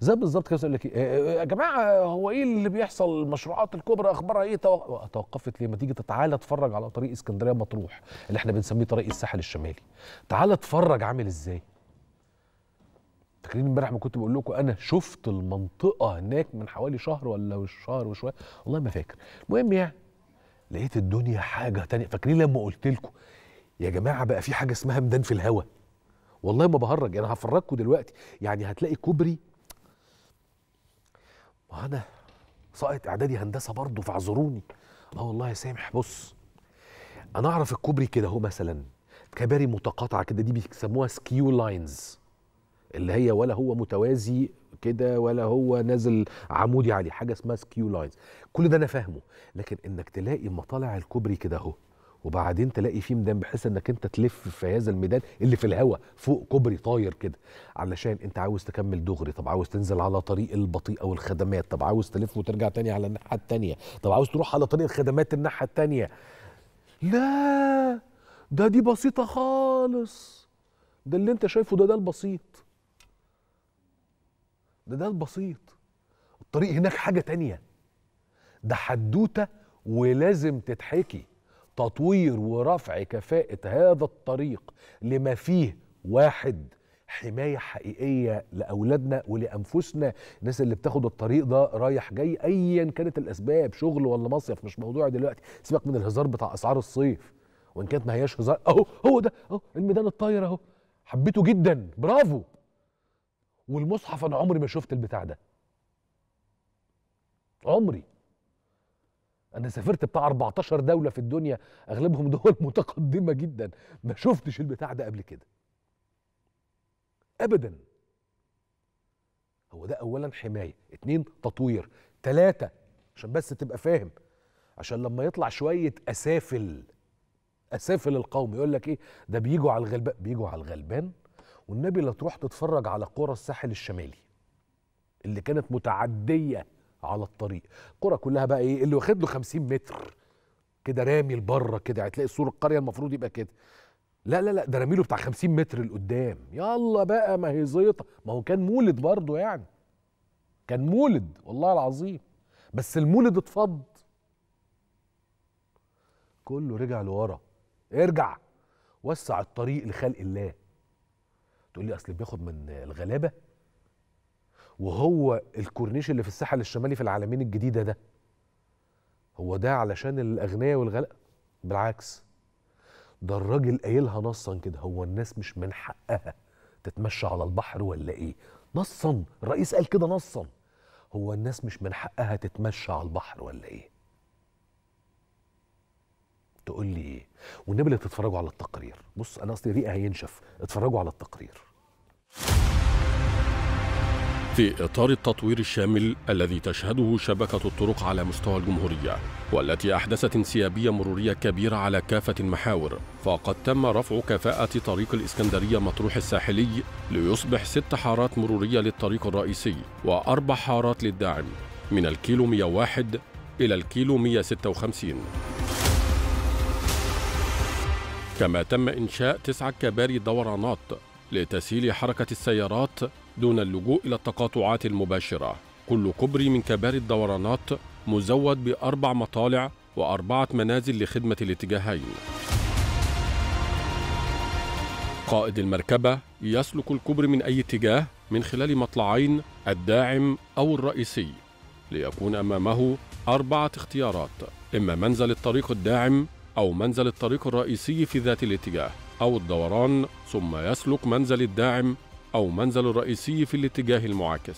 زي بالظبط كده يقول لك إيه، إيه، يا جماعة هو إيه اللي بيحصل؟ المشروعات الكبرى أخبارها إيه؟ تو- توقفت ليه؟ ما تيجي تعالى اتفرج على طريق إسكندرية مطروح اللي إحنا بنسميه طريق الساحل الشمالي. تعالى اتفرج عامل إزاي؟ فاكرين إمبارح ما كنت بقول لكم أنا شفت المنطقة هناك من حوالي شهر ولا شهر وشوية؟ والله ما فاكر. المهم يعني لقيت الدنيا حاجة تانية. فاكرين لما قلت لكم يا جماعة بقى في حاجة اسمها ميدان في الهواء والله ما بهرج أنا هفرجكم دلوقتي. يعني هتلاقي كوبري أنا ساقط إعدادي هندسة برضه فاعذروني آه والله يا سامح بص أنا أعرف الكوبري كده أهو مثلا كباري متقاطعة كده دي بيسموها skew lines اللي هي ولا هو متوازي كده ولا هو نازل عمودي عليه حاجة اسمها skew lines كل ده أنا فاهمه لكن إنك تلاقي مطالع الكوبري كده أهو وبعدين تلاقي فيه ميدان بحيث إنك أنت تلف في هذا الميدان اللي في الهواء فوق كوبري طاير كده. علشان أنت عاوز تكمل دغري طب عاوز تنزل على طريق البطيء أو الخدمات طب عاوز تلف وترجع تاني على الناحية التانية طب عاوز تروح على طريق الخدمات الناحية التانية. لا! ده دي بسيطة خالص. ده اللي أنت شايفه ده ده البسيط. ده ده البسيط. الطريق هناك حاجة تانية. ده حدوتة ولازم تتحكي تطوير ورفع كفاءة هذا الطريق لما فيه واحد حماية حقيقية لأولادنا ولأنفسنا. الناس اللي بتاخد الطريق ده رايح جاي أيا كانت الأسباب شغل ولا مصيف مش موضوع دلوقتي. سيبك من الهزار بتاع أسعار الصيف. وإن كانت ما هياش هزار أهو هو ده أهو الميدان الطاير أهو. حبيته جدا برافو. والمصحف أنا عمري ما شفت البتاع ده. عمري. أنا سافرت بتاع 14 دولة في الدنيا أغلبهم دول متقدمة جدا. ما شفتش البتاع ده قبل كده. ابدا. هو ده اولا حماية. اتنين تطوير. تلاتة عشان بس تبقى فاهم عشان لما يطلع شوية أسافل أسافل القوم يقول لك إيه؟ ده بيجوا على الغلبان بيجوا على الغلبان والنبي لا تروح تتفرج على قرى الساحل الشمالي اللي كانت متعدية على الطريق. القرى كلها بقى إيه؟ اللي واخد له 50 متر كده رامي لبره كده هتلاقي سور القرية المفروض يبقى كده. لا لا لا ده رامي له بتاع 50 متر لقدام. يلا بقى ما هي زيطة. ما هو كان مولد برضه يعني. كان مولد والله العظيم. بس المولد اتفض. كله رجع لورا. ارجع. وسع الطريق لخلق الله. تقول لي أصل بياخد من الغلابة؟ وهو الكورنيش اللي في الساحل الشمالي في العالمين الجديدة ده. هو ده علشان الاغنياء والغلاء؟ بالعكس. ده الراجل قايلها نصا كده. هو الناس مش من حقها تتمشى على البحر ولا إيه؟ نصا. الرئيس قال كده نصا. هو الناس مش من حقها تتمشى على البحر ولا إيه؟ تقول لي إيه؟ والنبي اللي تتفرجوا على التقرير. بص أنا اصلي ريقي هينشف. اتفرجوا على التقرير. في إطار التطوير الشامل الذي تشهده شبكة الطرق على مستوى الجمهورية والتي أحدثت انسيابية مرورية كبيرة على كافة المحاور. فقد تم رفع كفاءة طريق الإسكندرية مطروح الساحلي ليصبح ست حارات مرورية للطريق الرئيسي وأربع حارات للداعم من الكيلو 101 إلى الكيلو 156 كما تم إنشاء تسعة كباري دورانات لتسهيل حركة السيارات دون اللجوء إلى التقاطعات المباشرة. كل كوبري من كباري الدورانات مزود بأربع مطالع وأربعة منازل لخدمة الاتجاهين. قائد المركبة يسلك الكوبري من أي اتجاه من خلال مطلعين الداعم أو الرئيسي ليكون أمامه أربعة اختيارات إما منزل الطريق الداعم أو منزل الطريق الرئيسي في ذات الاتجاه أو الدوران ثم يسلك منزل الداعم أو منزل الرئيسي في الاتجاه المعاكس.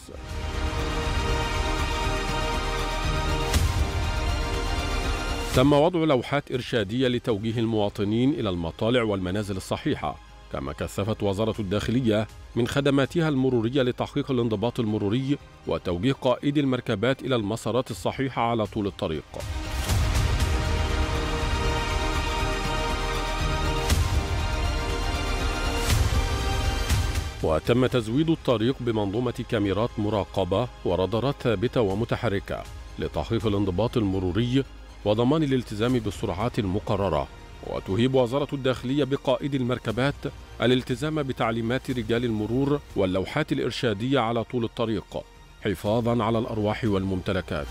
تم وضع لوحات إرشادية لتوجيه المواطنين إلى المطالع والمنازل الصحيحة كما كثفت وزارة الداخلية من خدماتها المرورية لتحقيق الانضباط المروري وتوجيه قائدي المركبات إلى المسارات الصحيحة على طول الطريق. وتم تزويد الطريق بمنظومة كاميرات مراقبة ورادارات ثابتة ومتحركة لتحقيق الانضباط المروري وضمان الالتزام بالسرعات المقررة. وتهيب وزارة الداخلية بقائد المركبات الالتزام بتعليمات رجال المرور واللوحات الإرشادية على طول الطريق حفاظا على الأرواح والممتلكات.